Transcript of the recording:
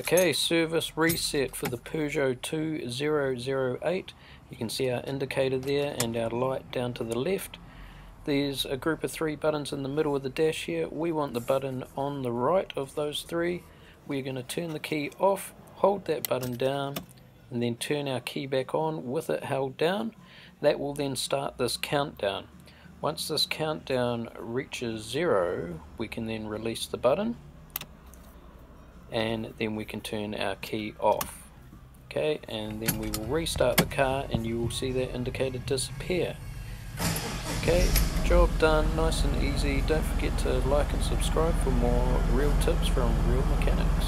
Okay, service reset for the Peugeot 2008. You can see our indicator there and our light down to the left. There's a group of three buttons in the middle of the dash here. We want the button on the right of those three. We're going to turn the key off, hold that button down, and then turn our key back on with it held down. That will then start this countdown. Once this countdown reaches zero, we can then release the button and then we can turn our key off. Okay and then we will restart the car and you will see that indicator disappear. Okay job done nice and easy. Don't forget to like and subscribe for more real tips from real mechanics